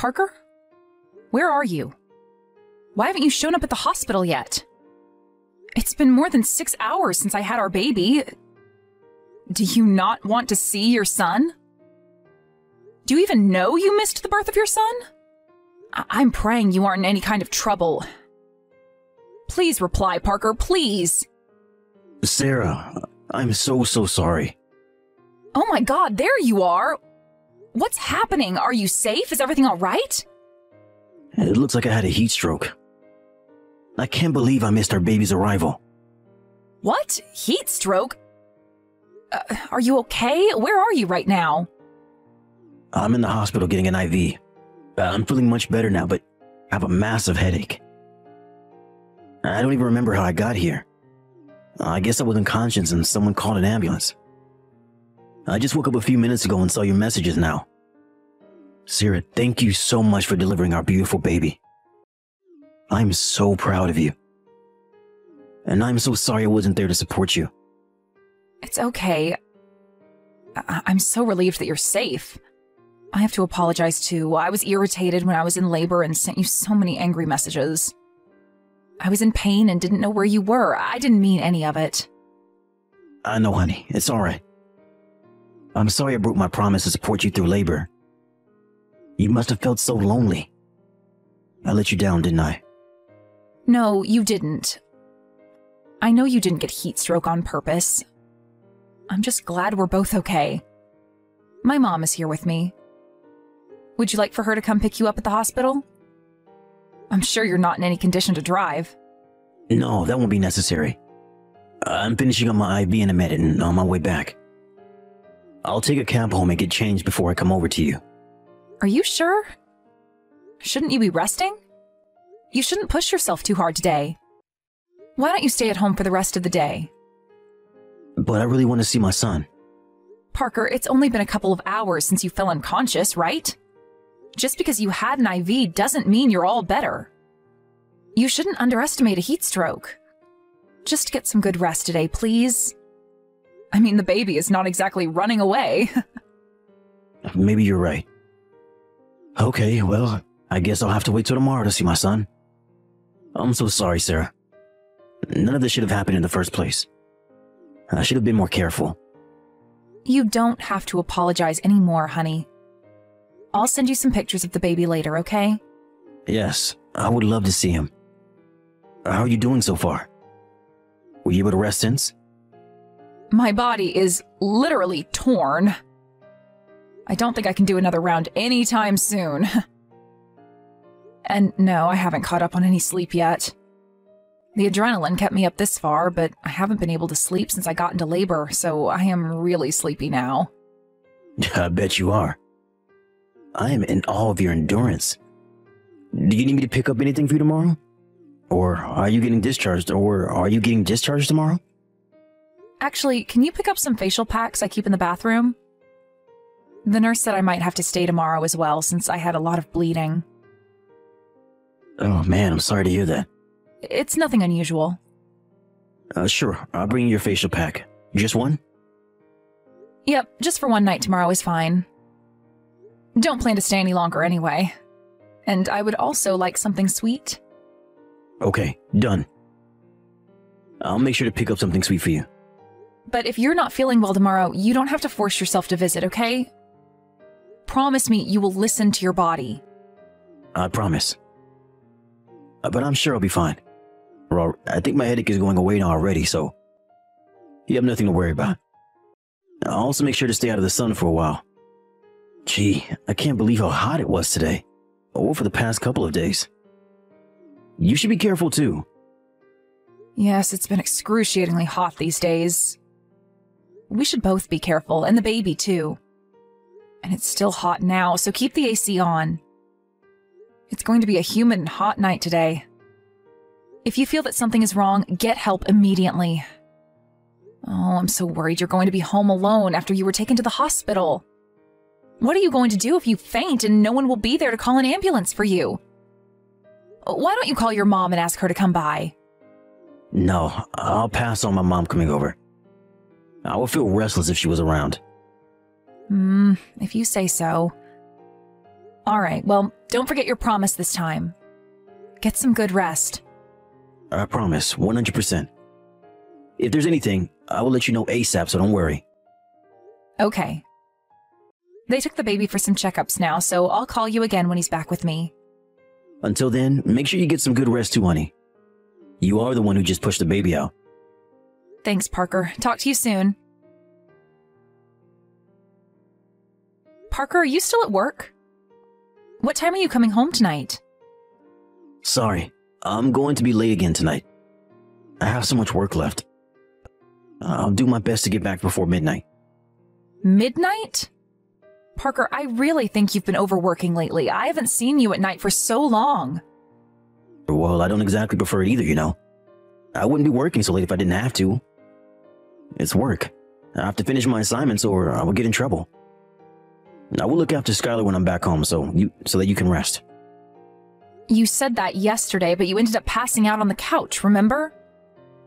Parker? Where are you? Why haven't you shown up at the hospital yet? It's been more than six hours since I had our baby. Do you not want to see your son? Do you even know you missed the birth of your son? I- I'm praying you aren't in any kind of trouble. Please reply, Parker, please. Sarah, I'm so, so sorry. Oh my god, there you are! What's happening? Are you safe? Is everything alright? It looks like I had a heat stroke. I can't believe I missed our baby's arrival. What? Heat stroke? Uh, are you okay? Where are you right now? I'm in the hospital getting an IV. Uh, I'm feeling much better now, but I have a massive headache. I don't even remember how I got here. I guess I was unconscious and someone called an ambulance. I just woke up a few minutes ago and saw your messages now. Sarah, thank you so much for delivering our beautiful baby. I'm so proud of you. And I'm so sorry I wasn't there to support you. It's okay. I- I'm so relieved that you're safe. I have to apologize too. I was irritated when I was in labor and sent you so many angry messages. I was in pain and didn't know where you were. I didn't mean any of it. I know, honey. It's alright. I'm sorry I broke my promise to support you through labor. You must have felt so lonely. I let you down, didn't I? No, you didn't. I know you didn't get heat stroke on purpose. I'm just glad we're both okay. My mom is here with me. Would you like for her to come pick you up at the hospital? I'm sure you're not in any condition to drive. No, that won't be necessary. I'm finishing up my IV in a minute and on my way back. I'll take a cab home and get changed before I come over to you. Are you sure? Shouldn't you be resting? You shouldn't push yourself too hard today. Why don't you stay at home for the rest of the day? But I really want to see my son. Parker, it's only been a couple of hours since you fell unconscious, right? Just because you had an IV doesn't mean you're all better. You shouldn't underestimate a heat stroke. Just get some good rest today, please. I mean, the baby is not exactly running away. Maybe you're right. Okay, well, I guess I'll have to wait till tomorrow to see my son. I'm so sorry, Sarah. None of this should have happened in the first place. I should have been more careful. you don't have to apologize anymore, honey. I'll send you some pictures of the baby later, okay? Yes, I would love to see him. How are you doing so far? Were you able to rest since? My body is literally torn. I don't think I can do another round anytime soon. and no, I haven't caught up on any sleep yet. The adrenaline kept me up this far, but I haven't been able to sleep since I got into labor, so I am really sleepy now. I bet you are. I am in awe of your endurance. Do you need me to pick up anything for you tomorrow? Or are you getting discharged? Or are you getting discharged tomorrow? Actually, can you pick up some facial packs I keep in the bathroom? The nurse said I might have to stay tomorrow as well since I had a lot of bleeding. Oh man, I'm sorry to hear that. It's nothing unusual. Uh, sure, I'll bring you your facial pack. Just one? Yep, just for one night tomorrow is fine. Don't plan to stay any longer anyway. And I would also like something sweet. Okay, done. I'll make sure to pick up something sweet for you. But if you're not feeling well tomorrow, you don't have to force yourself to visit, okay? Promise me you will listen to your body. I promise. Uh, but I'm sure I'll be fine. Well, I think my headache is going away now already, so you have nothing to worry about. I'll also make sure to stay out of the sun for a while. Gee, I can't believe how hot it was today. Or for the past couple of days. You should be careful too. Yes, it's been excruciatingly hot these days. We should both be careful, and the baby too. And it's still hot now, so keep the AC on. It's going to be a humid and hot night today. If you feel that something is wrong, get help immediately. Oh, I'm so worried you're going to be home alone after you were taken to the hospital. What are you going to do if you faint and no one will be there to call an ambulance for you? Why don't you call your mom and ask her to come by? No, I'll pass on my mom coming over. I would feel restless if she was around. Hmm, if you say so. All right, well, don't forget your promise this time. Get some good rest. I promise, 100%. If there's anything, I will let you know ASAP, so don't worry. Okay. They took the baby for some checkups now, so I'll call you again when he's back with me. Until then, make sure you get some good rest too, honey. You are the one who just pushed the baby out. Thanks, Parker. Talk to you soon. Parker, are you still at work? What time are you coming home tonight? Sorry, I'm going to be late again tonight. I have so much work left. I'll do my best to get back before midnight. Midnight? Parker, I really think you've been overworking lately. I haven't seen you at night for so long. Well, I don't exactly prefer it either, you know. I wouldn't be working so late if I didn't have to. It's work. I have to finish my assignments or I will get in trouble. I will look after Skylar when I'm back home so you so that you can rest. You said that yesterday, but you ended up passing out on the couch, remember?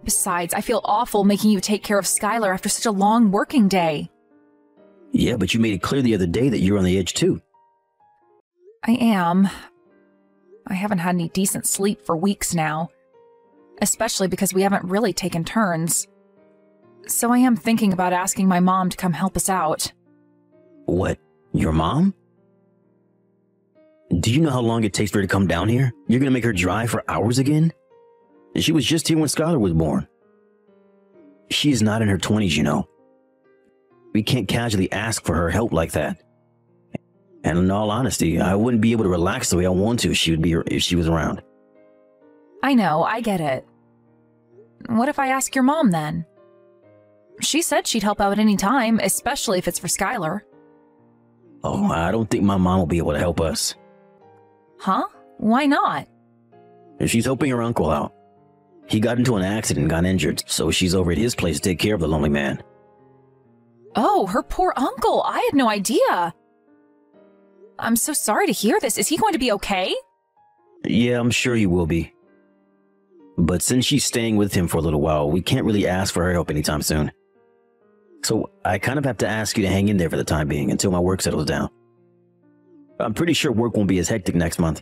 Besides, I feel awful making you take care of Skylar after such a long working day. Yeah, but you made it clear the other day that you're on the edge too. I am. I haven't had any decent sleep for weeks now, especially because we haven't really taken turns. So I am thinking about asking my mom to come help us out. What? Your mom? Do you know how long it takes for her to come down here? You're gonna make her drive for hours again? She was just here when Skylar was born. She is not in her 20s, you know. We can't casually ask for her help like that. And in all honesty, I wouldn't be able to relax the way I want to if she would be if she was around. I know, I get it. What if I ask your mom then? She said she'd help out any time, especially if it's for Skylar. Oh, I don't think my mom will be able to help us. Huh? Why not? She's helping her uncle out. He got into an accident and got injured, so she's over at his place to take care of the lonely man. Oh, her poor uncle. I had no idea. I'm so sorry to hear this. Is he going to be okay? Yeah, I'm sure he will be. But since she's staying with him for a little while, we can't really ask for her help anytime soon. So I kind of have to ask you to hang in there for the time being until my work settles down. I'm pretty sure work won't be as hectic next month.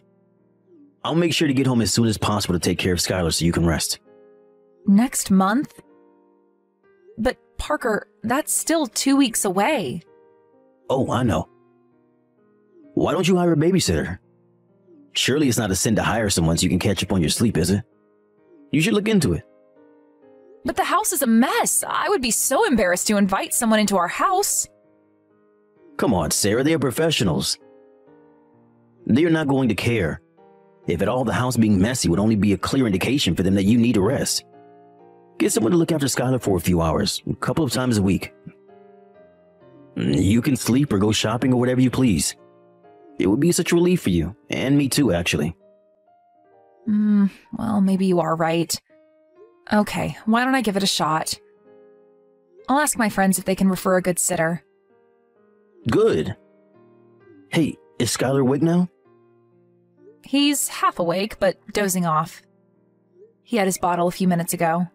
I'll make sure to get home as soon as possible to take care of Skylar so you can rest. Next month? But Parker, that's still two weeks away. Oh, I know. Why don't you hire a babysitter? Surely it's not a sin to hire someone so you can catch up on your sleep, is it? You should look into it. But the house is a mess. I would be so embarrassed to invite someone into our house. Come on, Sarah, they are professionals. They are not going to care. If at all the house being messy would only be a clear indication for them that you need a rest. Get someone to look after Skylar for a few hours, a couple of times a week. You can sleep or go shopping or whatever you please. It would be such a relief for you, and me too, actually. Hmm, well, maybe you are right. Okay, why don't I give it a shot? I'll ask my friends if they can refer a good sitter. Good. Hey, is Skylar awake now? He's half awake, but dozing off. He had his bottle a few minutes ago.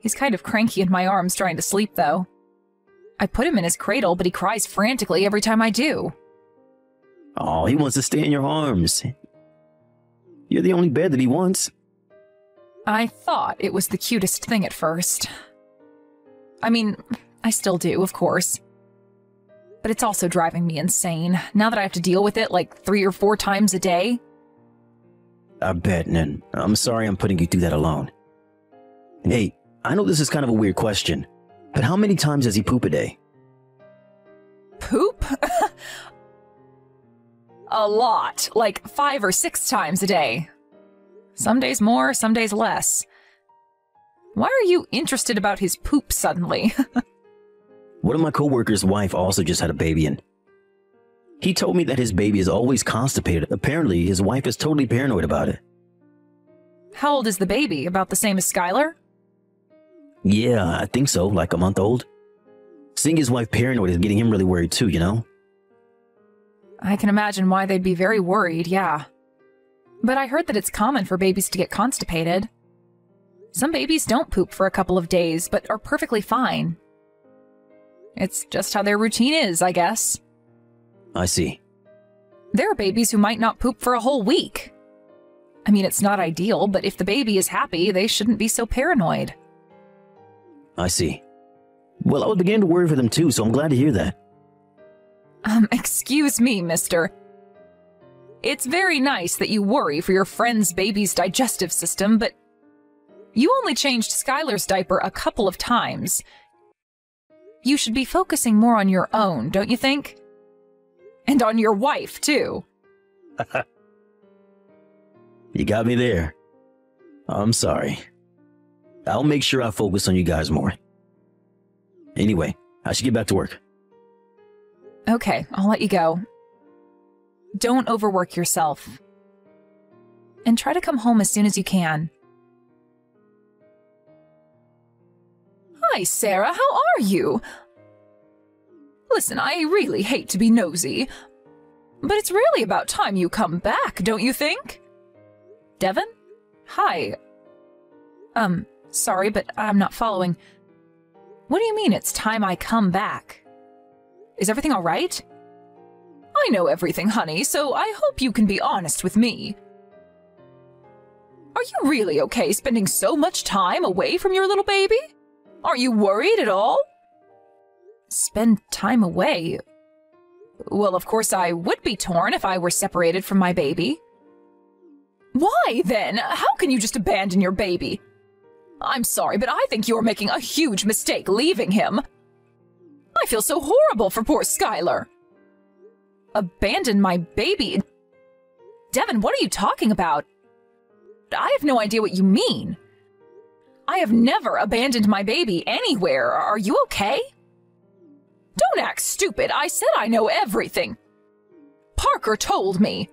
He's kind of cranky in my arms trying to sleep, though. I put him in his cradle, but he cries frantically every time I do. Oh, he wants to stay in your arms. You're the only bed that he wants. I thought it was the cutest thing at first. I mean, I still do, of course. But it's also driving me insane, now that I have to deal with it like three or four times a day. I bet, and I'm sorry I'm putting you through that alone. Hey, I know this is kind of a weird question, but how many times does he poop a day? Poop? a lot, like five or six times a day. Some days more, some days less. Why are you interested about his poop suddenly? One of my coworkers' wife also just had a baby and he told me that his baby is always constipated. Apparently, his wife is totally paranoid about it. How old is the baby? About the same as Skylar? Yeah, I think so, like a month old. Seeing his wife paranoid is getting him really worried too, you know? I can imagine why they'd be very worried, yeah. But I heard that it's common for babies to get constipated. Some babies don't poop for a couple of days, but are perfectly fine. It's just how their routine is, I guess. I see. There are babies who might not poop for a whole week. I mean, it's not ideal, but if the baby is happy, they shouldn't be so paranoid. I see. Well, I was beginning to worry for them too, so I'm glad to hear that. Um, excuse me, mister. It's very nice that you worry for your friend's baby's digestive system, but you only changed Skylar's diaper a couple of times. You should be focusing more on your own, don't you think? And on your wife, too. you got me there. I'm sorry. I'll make sure I focus on you guys more. Anyway, I should get back to work. Okay, I'll let you go. Don't overwork yourself. And try to come home as soon as you can. Hi, Sarah, how are you? Listen, I really hate to be nosy, but it's really about time you come back, don't you think? Devon? Hi. Um, sorry, but I'm not following. What do you mean it's time I come back? Is everything all right? I know everything, honey, so I hope you can be honest with me. Are you really okay spending so much time away from your little baby? Aren't you worried at all? Spend time away? Well, of course I would be torn if I were separated from my baby. Why, then? How can you just abandon your baby? I'm sorry, but I think you're making a huge mistake leaving him. I feel so horrible for poor Skylar. Abandon my baby? Devon, what are you talking about? I have no idea what you mean. I have never abandoned my baby anywhere. Are you okay? Don't act stupid. I said I know everything. Parker told me.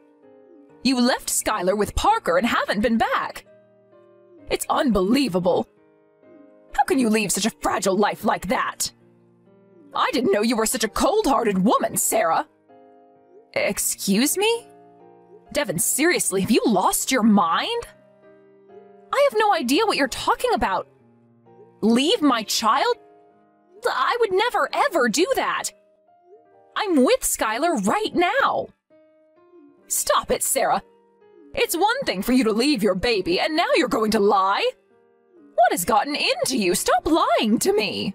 You left Skylar with Parker and haven't been back. It's unbelievable. How can you leave such a fragile life like that? I didn't know you were such a cold-hearted woman, Sarah. Excuse me? Devin, seriously, have you lost your mind? I have no idea what you're talking about. Leave my child? I would never ever do that. I'm with Skylar right now. Stop it, Sarah. It's one thing for you to leave your baby, and now you're going to lie? What has gotten into you? Stop lying to me.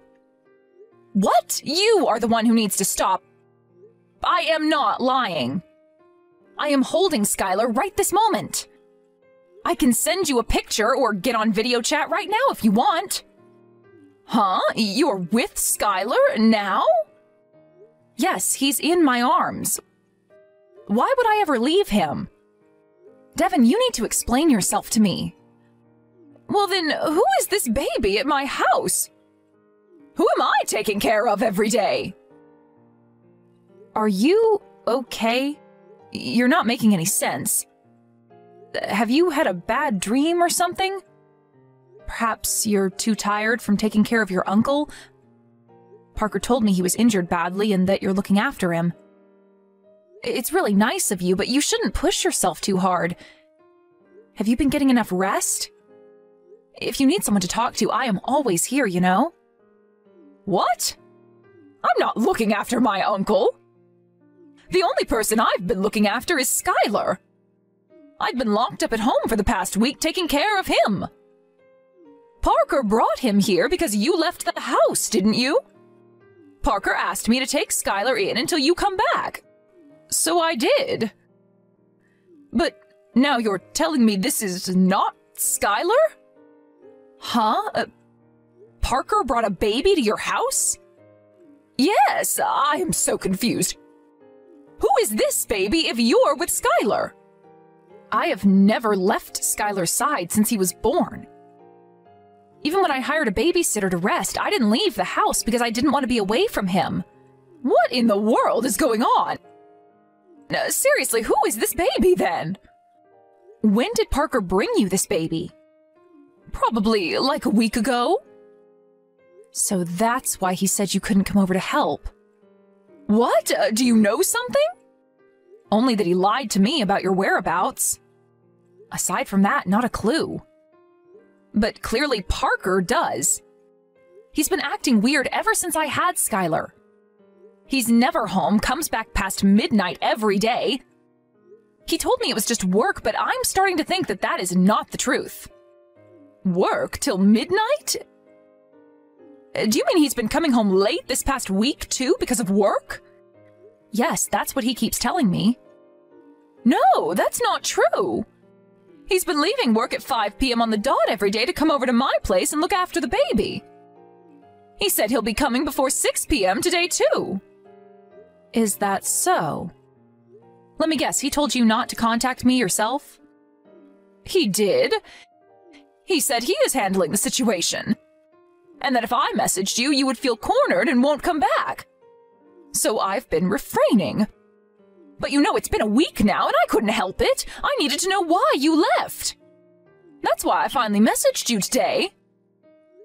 What? You are the one who needs to stop. I am not lying. I am holding Skylar right this moment. I can send you a picture or get on video chat right now if you want. Huh? You're with Skylar now? Yes, he's in my arms. Why would I ever leave him? Devin, you need to explain yourself to me. Well, then, who is this baby at my house? Who am I taking care of every day? Are you okay? You're not making any sense. Have you had a bad dream or something? Perhaps you're too tired from taking care of your uncle? Parker told me he was injured badly and that you're looking after him. It's really nice of you, but you shouldn't push yourself too hard. Have you been getting enough rest? If you need someone to talk to, I am always here, you know? What? I'm not looking after my uncle. The only person I've been looking after is Skylar. I've been locked up at home for the past week taking care of him. Parker brought him here because you left the house, didn't you? Parker asked me to take Skylar in until you come back. So I did. But now you're telling me this is not Skylar? Huh? Uh, Parker brought a baby to your house? Yes, I am so confused. Who is this baby if you're with Skylar? I have never left Skylar's side since he was born. Even when I hired a babysitter to rest, I didn't leave the house because I didn't want to be away from him. What in the world is going on? No, seriously, who is this baby then? When did Parker bring you this baby? Probably like a week ago. So that's why he said you couldn't come over to help. What? Uh, do you know something? Only that he lied to me about your whereabouts. Aside from that, not a clue. But clearly Parker does. He's been acting weird ever since I had Skylar. He's never home, comes back past midnight every day, He told me it was just work, but I'm starting to think that that is not the truth. Work till midnight? Uh, Do you mean he's been coming home late this past week, too, because of work? Yes, that's what he keeps telling me. No, that's not true. He's been leaving work at 5 p.m. on the dot every day to come over to my place and look after the baby. He said he'll be coming before 6 p.m. today, too. Is that so? Let me guess, he told you not to contact me yourself? He did. He said he is handling the situation. And that if I messaged you, you would feel cornered and won't come back. So I've been refraining. But you know, it's been a week now, and I couldn't help it. I needed to know why you left. That's why I finally messaged you today.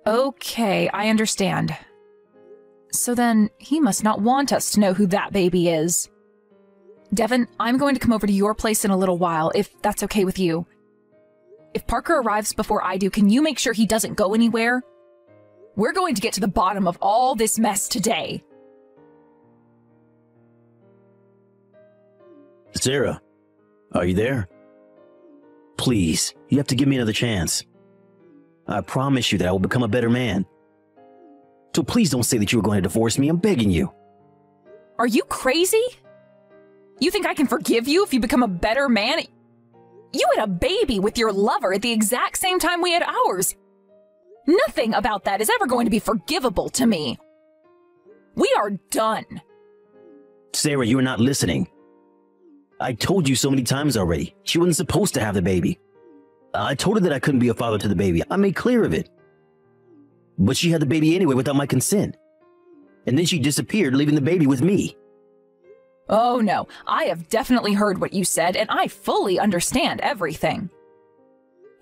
Okay, I understand. So then, he must not want us to know who that baby is. Devin, I'm going to come over to your place in a little while, if that's okay with you. If Parker arrives before I do, can you make sure he doesn't go anywhere? We're going to get to the bottom of all this mess today. Sarah, are you there? Please, you have to give me another chance. I promise you that I will become a better man. So please don't say that you are going to divorce me. I'm begging you. Are you crazy? You think I can forgive you if you become a better man? You had a baby with your lover at the exact same time we had ours. Nothing about that is ever going to be forgivable to me. We are done. Sarah, you are not listening. I told you so many times already. She wasn't supposed to have the baby. I told her that I couldn't be a father to the baby. I made clear of it. But she had the baby anyway without my consent. And then she disappeared, leaving the baby with me. Oh no, I have definitely heard what you said, and I fully understand everything.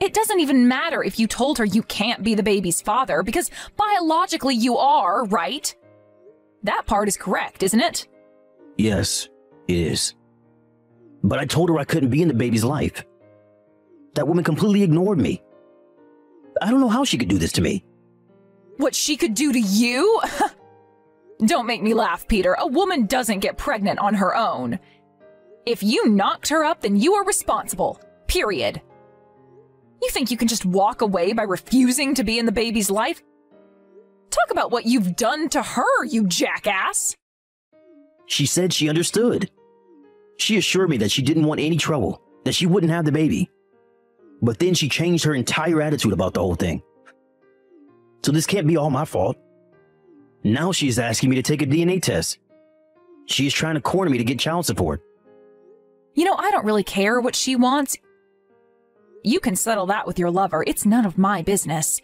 It doesn't even matter if you told her you can't be the baby's father, because biologically you are, right? That part is correct, isn't it? Yes, it is. But I told her I couldn't be in the baby's life. That woman completely ignored me. I don't know how she could do this to me. What she could do to you? Don't make me laugh, Peter. A woman doesn't get pregnant on her own. If you knocked her up, then you are responsible. Period. You think you can just walk away by refusing to be in the baby's life? Talk about what you've done to her, you jackass! She said she understood. She assured me that she didn't want any trouble, that she wouldn't have the baby. But then she changed her entire attitude about the whole thing. So this can't be all my fault. Now she's asking me to take a DNA test. She is trying to corner me to get child support. You know, I don't really care what she wants. You can settle that with your lover. It's none of my business.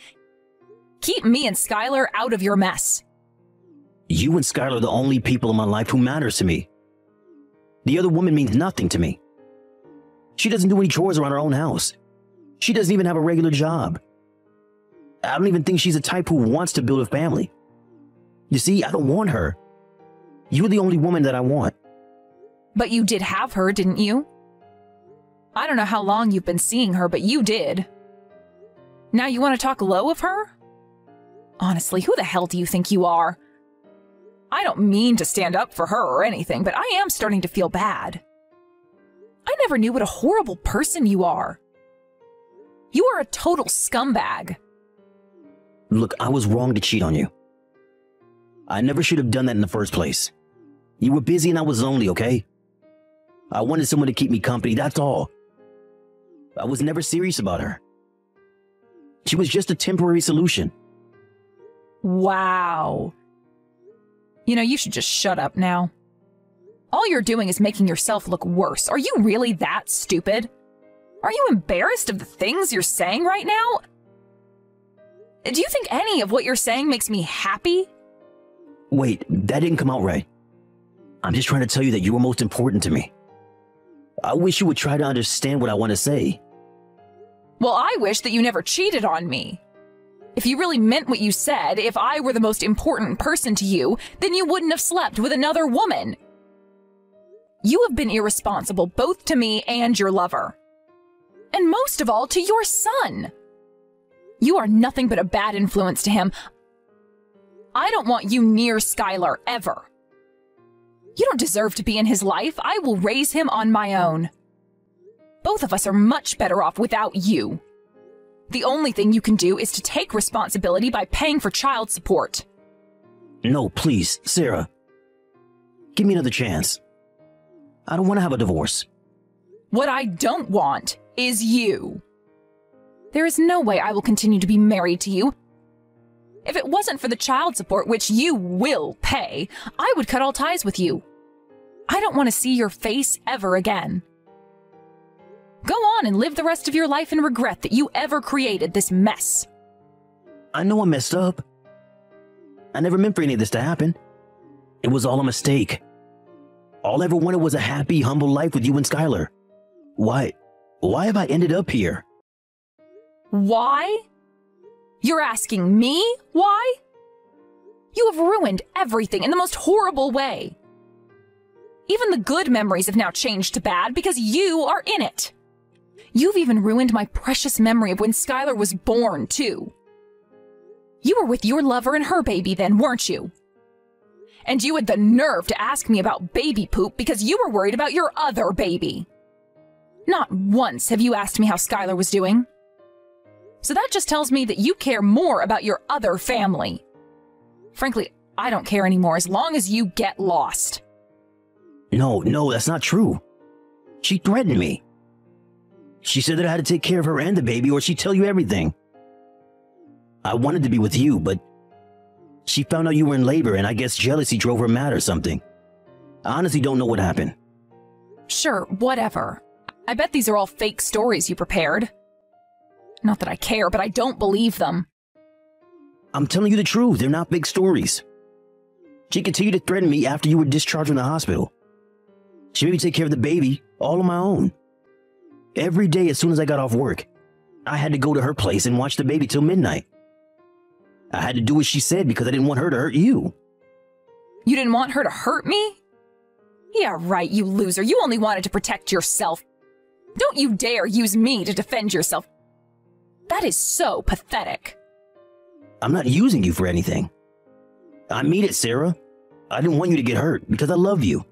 Keep me and Skylar out of your mess. You and Skylar are the only people in my life who matters to me. The other woman means nothing to me. She doesn't do any chores around her own house. She doesn't even have a regular job. I don't even think she's the type who wants to build a family. You see, I don't want her. You're the only woman that I want. But you did have her, didn't you? I don't know how long you've been seeing her, but you did. Now you want to talk low of her? Honestly, who the hell do you think you are? I don't mean to stand up for her or anything, but I am starting to feel bad. I never knew what a horrible person you are. You are a total scumbag. Look, I was wrong to cheat on you. I never should have done that in the first place. You were busy and I was lonely, okay? I wanted someone to keep me company, that's all. I was never serious about her. She was just a temporary solution. Wow. You know, you should just shut up now. All you're doing is making yourself look worse. Are you really that stupid? Are you embarrassed of the things you're saying right now? Do you think any of what you're saying makes me happy? Wait, that didn't come out right. I'm just trying to tell you that you were most important to me. I wish you would try to understand what I want to say. Well, I wish that you never cheated on me. If you really meant what you said, if I were the most important person to you, then you wouldn't have slept with another woman. You have been irresponsible both to me and your lover. And most of all, to your son. You are nothing but a bad influence to him. I don't want you near Skylar ever. You don't deserve to be in his life. I will raise him on my own. Both of us are much better off without you. The only thing you can do is to take responsibility by paying for child support. No, please, Sarah. Give me another chance. I don't want to have a divorce. What I don't want is you. There is no way I will continue to be married to you. If it wasn't for the child support, which you will pay, I would cut all ties with you. I don't want to see your face ever again. Go on and live the rest of your life in regret that you ever created this mess. I know I messed up. I never meant for any of this to happen. It was all a mistake. All I ever wanted was a happy, humble life with you and Skylar. Why? Why have I ended up here? Why? You're asking me why? You have ruined everything in the most horrible way. Even the good memories have now changed to bad because you are in it. You've even ruined my precious memory of when Skylar was born, too. You were with your lover and her baby then, weren't you? And you had the nerve to ask me about baby poop because you were worried about your other baby. Not once have you asked me how Skylar was doing. So that just tells me that you care more about your other family. Frankly, I don't care anymore as long as you get lost. No, no, that's not true. She threatened me. She said that I had to take care of her and the baby or she'd tell you everything. I wanted to be with you, but she found out you were in labor and I guess jealousy drove her mad or something. I honestly don't know what happened. Sure, whatever. I bet these are all fake stories you prepared. Not that I care, but I don't believe them. I'm telling you the truth, they're not big stories. She continued to threaten me after you were discharged from the hospital. She made me take care of the baby all on my own. Every day as soon as I got off work, I had to go to her place and watch the baby till midnight. I had to do what she said because I didn't want her to hurt you. You didn't want her to hurt me? Yeah, right, you loser. You only wanted to protect yourself. Don't you dare use me to defend yourself. That is so pathetic. I'm not using you for anything. I mean it, Sarah. I didn't want you to get hurt because I love you.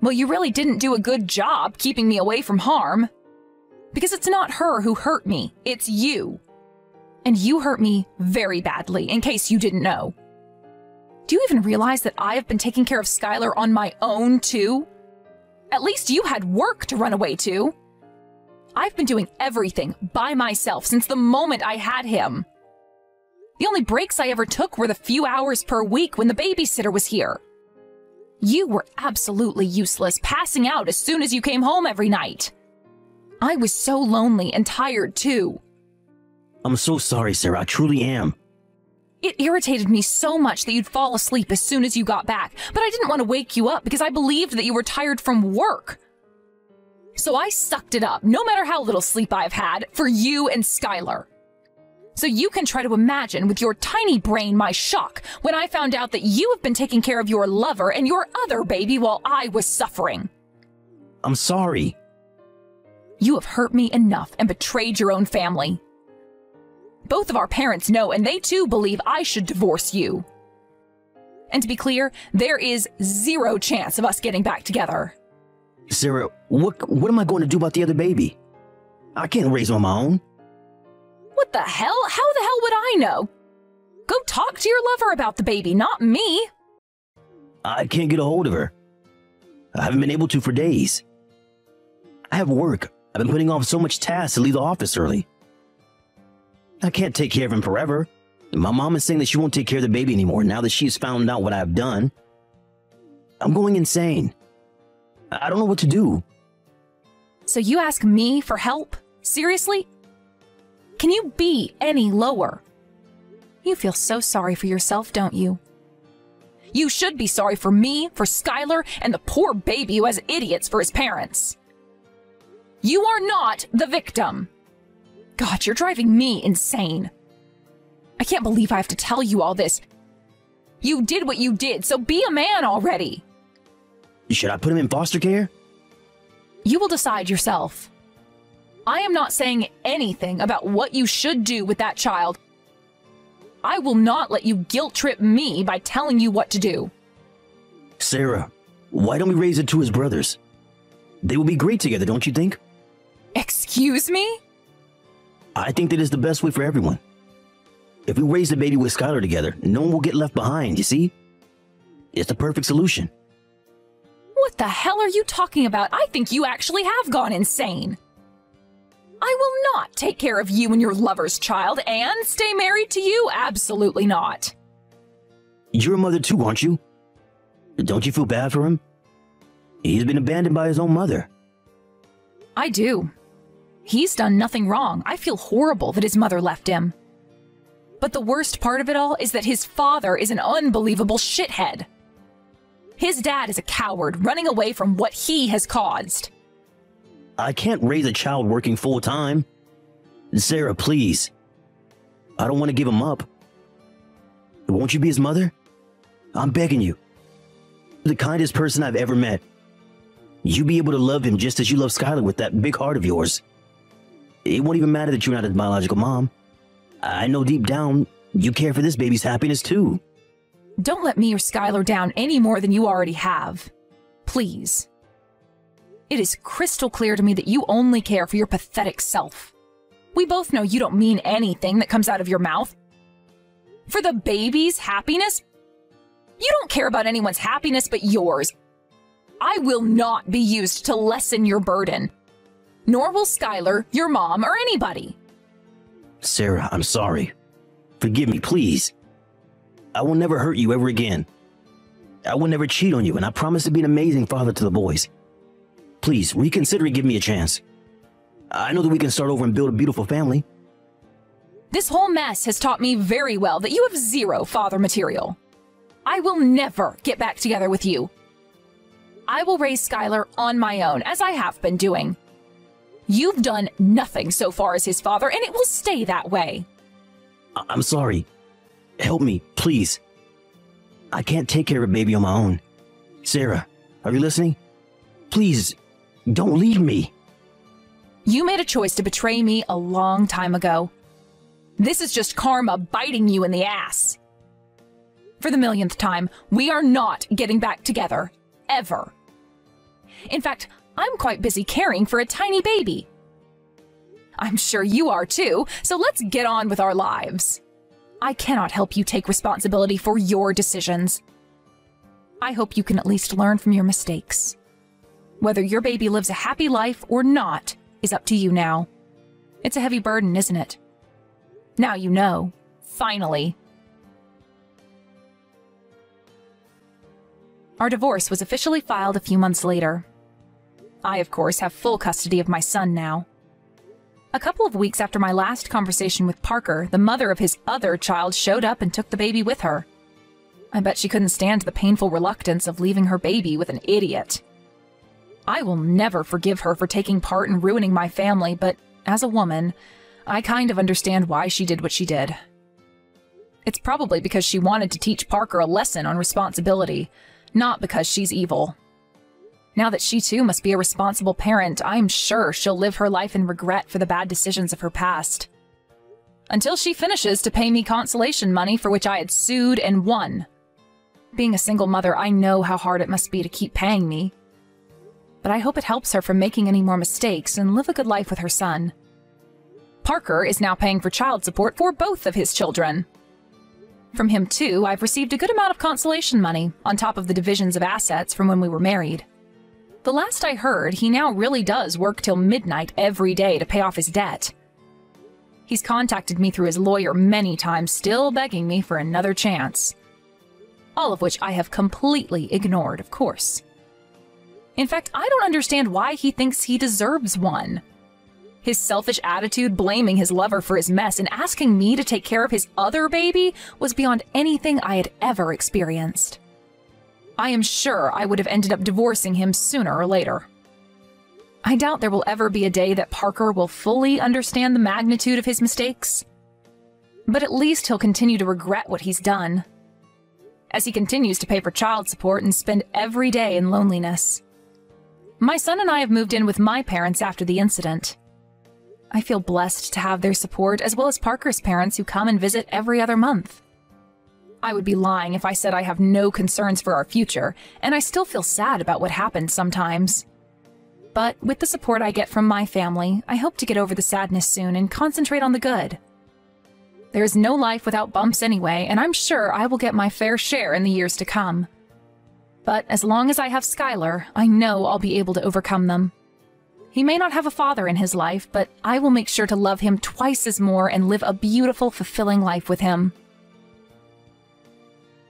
Well, you really didn't do a good job keeping me away from harm. Because it's not her who hurt me, it's you. And you hurt me very badly, in case you didn't know. Do you even realize that I have been taking care of Skylar on my own, too? At least you had work to run away to. I've been doing everything by myself since the moment I had him. The only breaks I ever took were the few hours per week when the babysitter was here. You were absolutely useless, passing out as soon as you came home every night. I was so lonely and tired too. I'm so sorry, Sarah. I truly am. It irritated me so much that you'd fall asleep as soon as you got back, but I didn't want to wake you up because I believed that you were tired from work. So I sucked it up, no matter how little sleep I've had, for you and Skylar. So you can try to imagine with your tiny brain my shock when I found out that you have been taking care of your lover and your other baby while I was suffering. I'm sorry. You have hurt me enough and betrayed your own family. Both of our parents know, and they too believe I should divorce you. And to be clear, there is zero chance of us getting back together. Sarah, what what am I going to do about the other baby? I can't raise him on my own. What the hell? How the hell would I know? Go talk to your lover about the baby, not me. I can't get a hold of her. I haven't been able to for days. I have work. I've been putting off so much tasks to leave the office early. I can't take care of him forever. My mom is saying that she won't take care of the baby anymore now that she has found out what I've done. I'm going insane. I don't know what to do. So you ask me for help? Seriously? Can you be any lower? You feel so sorry for yourself, don't you? You should be sorry for me, for Skylar, and the poor baby who has idiots for his parents. You are not the victim. God, you're driving me insane. I can't believe I have to tell you all this. You did what you did, so be a man already. Should I put him in foster care? You will decide yourself. I am not saying anything about what you should do with that child. I will not let you guilt trip me by telling you what to do. Sarah, why don't we raise it to his brothers? They will be great together, don't you think? Excuse me? I think that is the best way for everyone. If we raise the baby with Skylar together, no one will get left behind, you see? It's the perfect solution. What the hell are you talking about? I think you actually have gone insane. I will not take care of you and your lover's child and stay married to you? Absolutely not. You're a mother too, aren't you? Don't you feel bad for him? He's been abandoned by his own mother. I do. He's done nothing wrong. I feel horrible that his mother left him. But the worst part of it all is that his father is an unbelievable shithead. His dad is a coward running away from what he has caused. I can't raise a child working full time. Sarah, please. I don't want to give him up. Won't you be his mother? I'm begging you. The kindest person I've ever met. You be able to love him just as you love Skylar with that big heart of yours. It won't even matter that you're not his biological mom. I know deep down you care for this baby's happiness too. Don't let me or Skylar down any more than you already have. Please. It is crystal clear to me that you only care for your pathetic self. We both know you don't mean anything that comes out of your mouth. For the baby's happiness? You don't care about anyone's happiness but yours. I will not be used to lessen your burden. Nor will Skylar, your mom, or anybody. Sarah, I'm sorry. Forgive me, please. I will never hurt you ever again. I will never cheat on you, and I promise to be an amazing father to the boys. Please, reconsider and give me a chance. I know that we can start over and build a beautiful family. This whole mess has taught me very well that you have zero father material. I will never get back together with you. I will raise Skylar on my own, as I have been doing. You've done nothing so far as his father, and it will stay that way. I- I'm sorry. Help me, please. I can't take care of baby on my own. Sarah, are you listening? Please, don't leave me. You made a choice to betray me a long time ago. This is just karma biting you in the ass. For the millionth time, we are not getting back together. Ever. In fact, I'm quite busy caring for a tiny baby. I'm sure you are too, so let's get on with our lives. I cannot help you take responsibility for your decisions. I hope you can at least learn from your mistakes. Whether your baby lives a happy life or not is up to you now. It's a heavy burden, isn't it? Now you know. Finally. Our divorce was officially filed a few months later. I, of course, have full custody of my son now. A couple of weeks after my last conversation with Parker, the mother of his other child showed up and took the baby with her. I bet she couldn't stand the painful reluctance of leaving her baby with an idiot. I will never forgive her for taking part in ruining my family, but as a woman, I kind of understand why she did what she did. It's probably because she wanted to teach Parker a lesson on responsibility, not because she's evil. Now that she too must be a responsible parent, I'm sure she'll live her life in regret for the bad decisions of her past. Until she finishes to pay me consolation money for which I had sued and won. Being a single mother, I know how hard it must be to keep paying me. But I hope it helps her from making any more mistakes and live a good life with her son. Parker is now paying for child support for both of his children. From him, too, I've received a good amount of consolation money, on top of the divisions of assets from when we were married. The last I heard, he now really does work till midnight every day to pay off his debt. He's contacted me through his lawyer many times, still begging me for another chance. All of which I have completely ignored, of course. In fact, I don't understand why he thinks he deserves one. His selfish attitude, blaming his lover for his mess, and asking me to take care of his other baby was beyond anything I had ever experienced. I am sure I would have ended up divorcing him sooner or later. I doubt there will ever be a day that Parker will fully understand the magnitude of his mistakes. But at least he'll continue to regret what he's done. As he continues to pay for child support and spend every day in loneliness. My son and I have moved in with my parents after the incident. I feel blessed to have their support as well as Parker's parents who come and visit every other month. I would be lying if I said I have no concerns for our future, and I still feel sad about what happened sometimes. But with the support I get from my family, I hope to get over the sadness soon and concentrate on the good. There is no life without bumps anyway, and I'm sure I will get my fair share in the years to come. But as long as I have Skylar, I know I'll be able to overcome them. He may not have a father in his life, but I will make sure to love him twice as more and live a beautiful, fulfilling life with him.